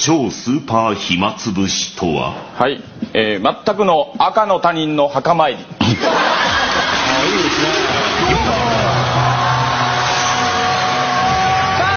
超スーパー暇つぶしとは？はい、えー、全くの赤の他人の墓参り。